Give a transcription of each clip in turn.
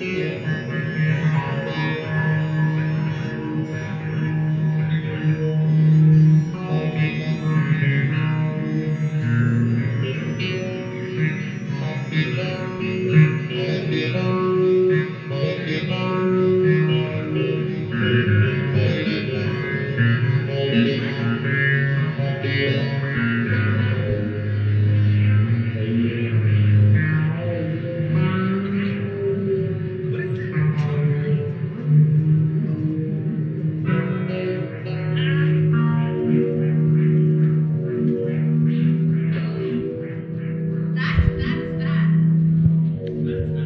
Yeah. Amen. there.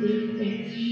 defense